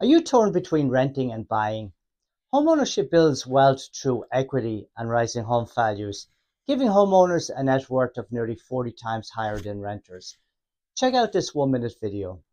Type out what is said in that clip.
Are you torn between renting and buying? Homeownership builds wealth through equity and rising home values, giving homeowners a net worth of nearly 40 times higher than renters. Check out this one minute video.